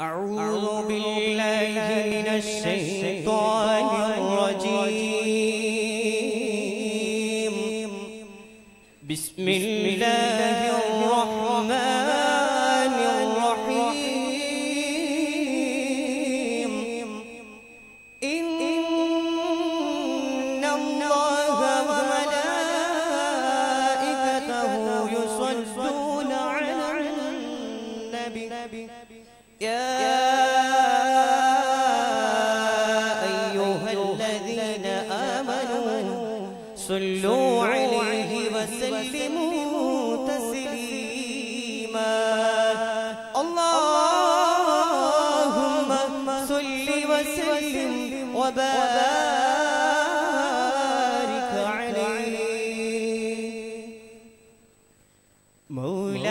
أعوذ بالله من الشيطان الرجيم. بسم الله الرحمن الرحيم. إن الله صلوا عليه وسلموا تسليما. اللهم صل وسلم وبارك عليه. مولى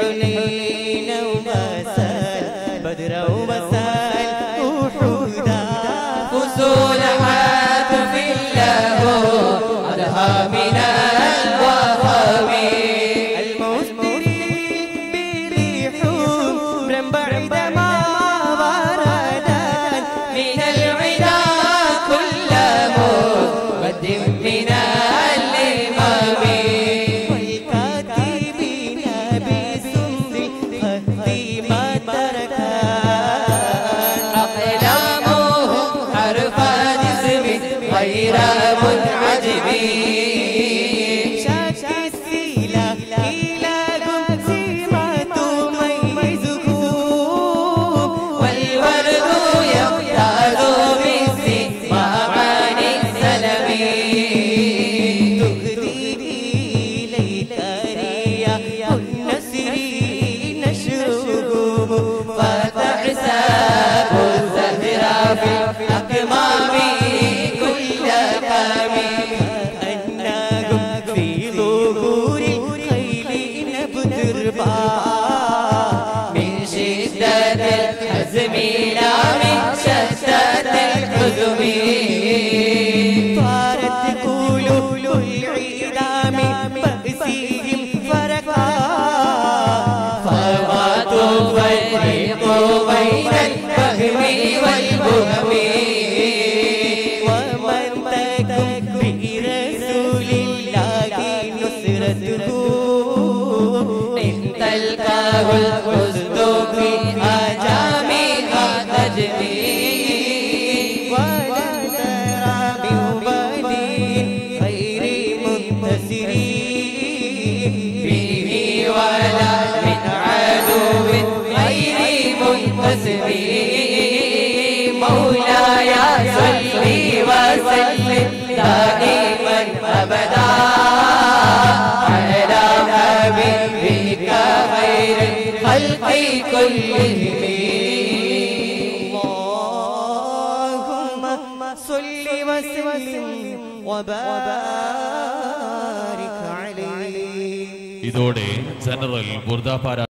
الحنين وما سال بدر وما दिवी إن تلقاه القصد في أجامها تجري ولا من عدو غير وسلم وبارك عليه ഇതോടെ ജനറൽ ബുർദാപാര